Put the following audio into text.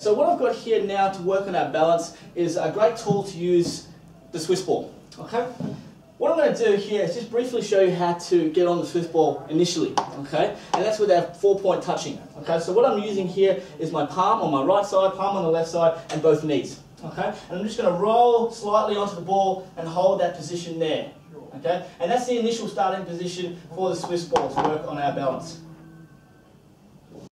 So what I've got here now to work on our balance is a great tool to use the Swiss ball. Okay? What I'm going to do here is just briefly show you how to get on the Swiss ball initially. Okay? And that's with our four point touching. Okay? So what I'm using here is my palm on my right side, palm on the left side, and both knees. Okay? And I'm just going to roll slightly onto the ball and hold that position there. Okay? And that's the initial starting position for the Swiss ball to work on our balance.